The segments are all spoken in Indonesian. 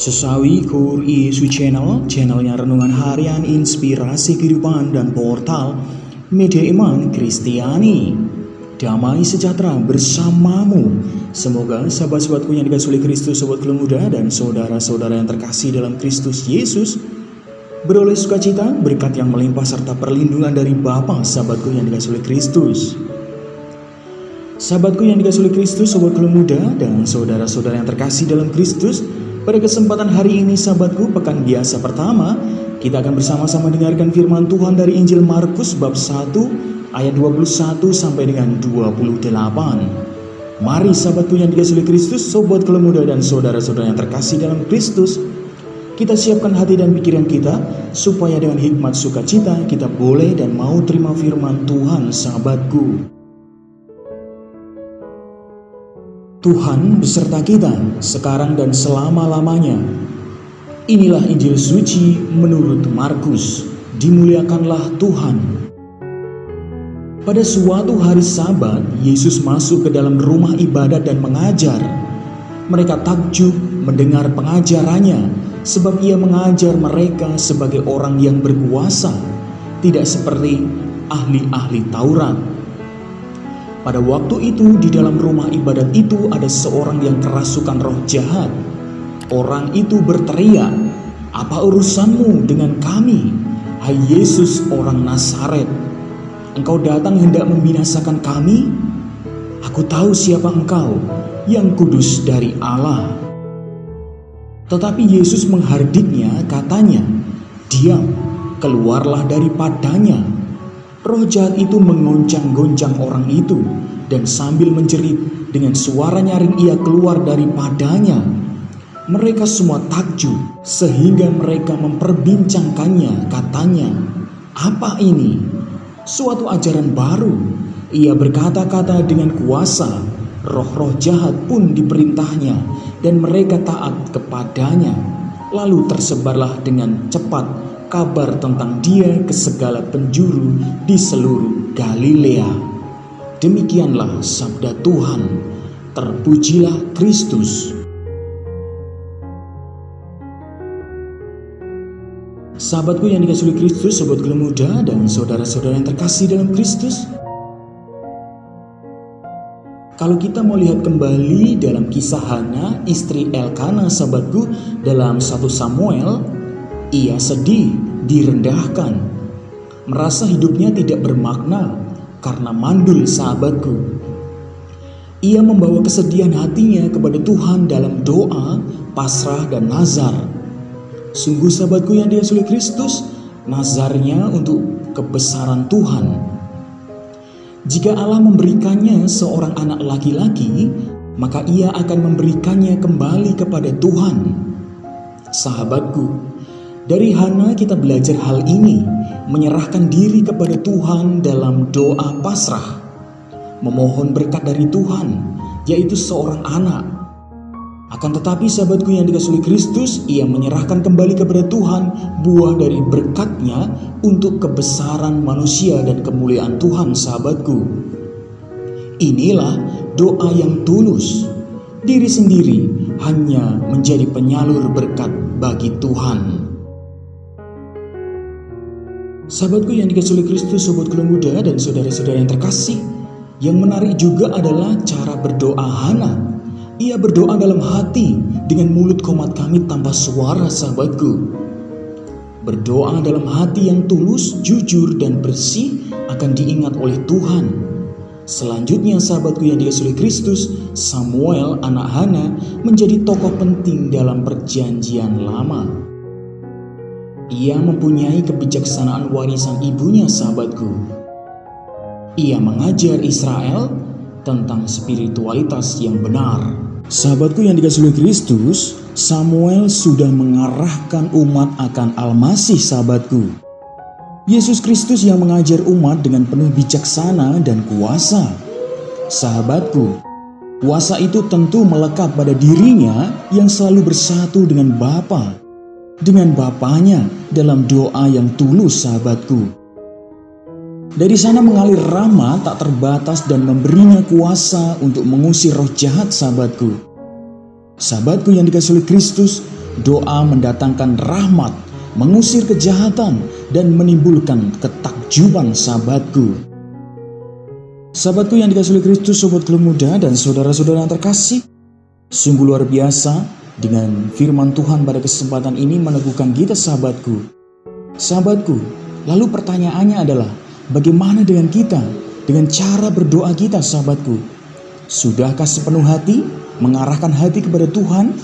Sesawi Kur Yesu Channel, channelnya renungan harian inspirasi kehidupan dan portal media iman Kristiani. Damai sejahtera bersamamu. Semoga sahabat-sahabatku yang dikasih oleh Kristus, sobat muda dan saudara-saudara yang terkasih dalam Kristus Yesus beroleh sukacita, berkat yang melimpah serta perlindungan dari Bapa sahabatku yang dikasih oleh Kristus. Sahabatku yang dikasih oleh Kristus, sobat muda dan saudara-saudara yang terkasih dalam Kristus, pada kesempatan hari ini sahabatku, pekan biasa pertama, kita akan bersama-sama dengarkan firman Tuhan dari Injil Markus bab 1 ayat 21 sampai dengan 28. Mari sahabatku yang dikasih oleh Kristus, sobat muda dan saudara-saudara yang terkasih dalam Kristus, kita siapkan hati dan pikiran kita supaya dengan hikmat sukacita kita boleh dan mau terima firman Tuhan sahabatku. Tuhan beserta kita sekarang dan selama-lamanya. Inilah Injil suci menurut Markus. Dimuliakanlah Tuhan. Pada suatu hari Sabat, Yesus masuk ke dalam rumah ibadat dan mengajar. Mereka takjub mendengar pengajarannya, sebab ia mengajar mereka sebagai orang yang berkuasa, tidak seperti ahli-ahli Taurat pada waktu itu di dalam rumah ibadat itu ada seorang yang kerasukan roh jahat. Orang itu berteriak, "Apa urusanmu dengan kami, hai Yesus orang Nazaret? Engkau datang hendak membinasakan kami? Aku tahu siapa engkau, yang kudus dari Allah." Tetapi Yesus menghardiknya, katanya, "Diam, keluarlah daripadanya." Roh jahat itu mengoncang-goncang orang itu dan sambil menjerit dengan suara nyaring ia keluar daripadanya. Mereka semua takjub sehingga mereka memperbincangkannya katanya, "Apa ini? Suatu ajaran baru." Ia berkata-kata dengan kuasa, roh-roh jahat pun diperintahnya dan mereka taat kepadanya. Lalu tersebarlah dengan cepat kabar tentang dia ke segala penjuru di seluruh Galilea. Demikianlah sabda Tuhan. Terpujilah Kristus. Sahabatku yang dikasih Kristus, sobat muda dan saudara-saudara yang terkasih dalam Kristus. Kalau kita mau lihat kembali dalam kisah Hana, istri Elkana sahabatku dalam satu Samuel ia sedih, direndahkan, merasa hidupnya tidak bermakna karena mandul sahabatku. Ia membawa kesedihan hatinya kepada Tuhan dalam doa, pasrah, dan nazar. Sungguh sahabatku yang dia oleh Kristus, nazarnya untuk kebesaran Tuhan. Jika Allah memberikannya seorang anak laki-laki, maka ia akan memberikannya kembali kepada Tuhan. Sahabatku, dari Hana kita belajar hal ini, menyerahkan diri kepada Tuhan dalam doa pasrah, memohon berkat dari Tuhan, yaitu seorang anak. Akan tetapi sahabatku yang dikasih Kristus, ia menyerahkan kembali kepada Tuhan buah dari berkatnya untuk kebesaran manusia dan kemuliaan Tuhan sahabatku. Inilah doa yang tulus, diri sendiri hanya menjadi penyalur berkat bagi Tuhan. Sahabatku yang dikasih oleh Kristus, sobat muda dan saudara-saudara yang terkasih, yang menarik juga adalah cara berdoa Hana. Ia berdoa dalam hati dengan mulut komat kami tanpa suara sahabatku. Berdoa dalam hati yang tulus, jujur, dan bersih akan diingat oleh Tuhan. Selanjutnya sahabatku yang dikasih oleh Kristus, Samuel anak Hana menjadi tokoh penting dalam perjanjian lama. Ia mempunyai kebijaksanaan warisan ibunya sahabatku. Ia mengajar Israel tentang spiritualitas yang benar. Sahabatku yang dikasih oleh Kristus, Samuel sudah mengarahkan umat akan Al-Masih sahabatku. Yesus Kristus yang mengajar umat dengan penuh bijaksana dan kuasa. Sahabatku, kuasa itu tentu melekat pada dirinya yang selalu bersatu dengan Bapa dengan Bapaknya dalam doa yang tulus sahabatku. Dari sana mengalir rahmat tak terbatas dan memberinya kuasa untuk mengusir roh jahat sahabatku. Sahabatku yang dikasih oleh Kristus, Doa mendatangkan rahmat, mengusir kejahatan, dan menimbulkan ketakjuban sahabatku. Sahabatku yang dikasih oleh Kristus, Sobat Muda dan saudara-saudara yang terkasih, sungguh luar biasa dengan firman Tuhan pada kesempatan ini meneguhkan kita sahabatku. Sahabatku, lalu pertanyaannya adalah, bagaimana dengan kita? Dengan cara berdoa kita sahabatku. Sudahkah sepenuh hati mengarahkan hati kepada Tuhan?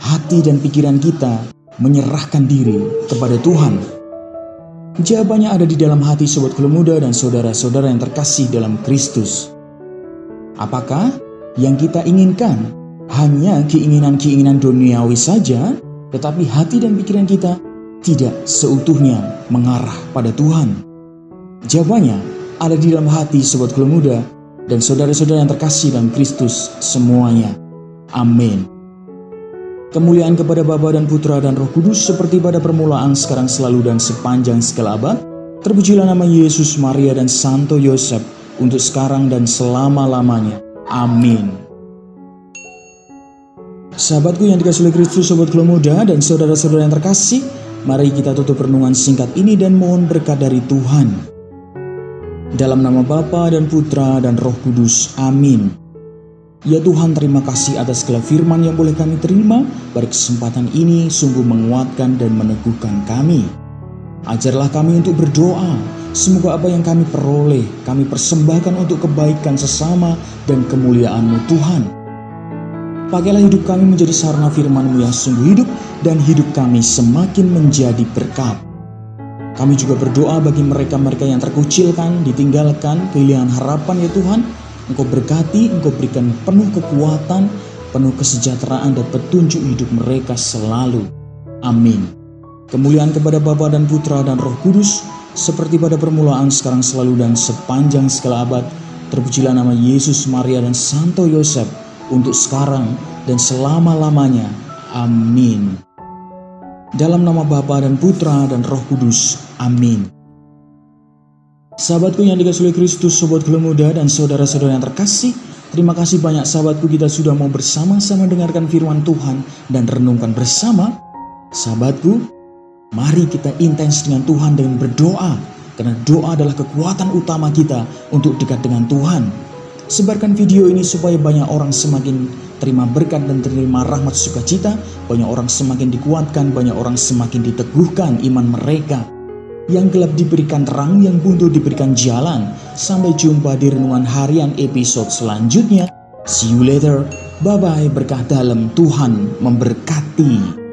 Hati dan pikiran kita menyerahkan diri kepada Tuhan. Jawabannya ada di dalam hati sobat muda dan saudara-saudara yang terkasih dalam Kristus. Apakah yang kita inginkan hanya keinginan-keinginan duniawi saja, tetapi hati dan pikiran kita tidak seutuhnya mengarah pada Tuhan? Jawabannya ada di dalam hati sobat muda dan saudara-saudara yang terkasih dalam Kristus semuanya. Amin. Kemuliaan kepada Bapa dan Putra dan Roh Kudus seperti pada permulaan, sekarang selalu dan sepanjang segala abad. Terpujilah nama Yesus, Maria dan Santo Yosef untuk sekarang dan selama-lamanya. Amin. Sahabatku yang dikasih oleh Kristus, Sobat Kulo Muda dan saudara-saudara yang terkasih, mari kita tutup renungan singkat ini dan mohon berkat dari Tuhan. Dalam nama Bapa dan Putra dan Roh Kudus. Amin. Ya Tuhan terima kasih atas segala firman yang boleh kami terima Pada kesempatan ini sungguh menguatkan dan meneguhkan kami Ajarlah kami untuk berdoa Semoga apa yang kami peroleh Kami persembahkan untuk kebaikan sesama dan kemuliaan-Mu Tuhan Pakailah hidup kami menjadi sarana firman-Mu yang sungguh hidup Dan hidup kami semakin menjadi berkat kami juga berdoa bagi mereka-mereka yang terkucilkan, ditinggalkan, kehilangan harapan ya Tuhan, Engkau berkati, Engkau berikan penuh kekuatan, penuh kesejahteraan dan petunjuk hidup mereka selalu. Amin. Kemuliaan kepada Bapa dan Putra dan Roh Kudus, seperti pada permulaan, sekarang selalu dan sepanjang segala abad. Terpujilah nama Yesus, Maria dan Santo Yosef untuk sekarang dan selama-lamanya. Amin. Dalam nama Bapa dan Putra dan Roh Kudus. Amin. Sahabatku yang dikasih oleh Kristus, sobat muda dan saudara-saudara yang terkasih, terima kasih banyak sahabatku kita sudah mau bersama-sama dengarkan firman Tuhan dan renungkan bersama. Sahabatku, mari kita intens dengan Tuhan dengan berdoa, karena doa adalah kekuatan utama kita untuk dekat dengan Tuhan. Sebarkan video ini supaya banyak orang semakin terima berkat dan terima rahmat sukacita, banyak orang semakin dikuatkan, banyak orang semakin diteguhkan iman mereka yang gelap diberikan terang, yang buntu diberikan jalan. Sampai jumpa di renungan harian episode selanjutnya. See you later. Bye-bye berkah dalam Tuhan memberkati.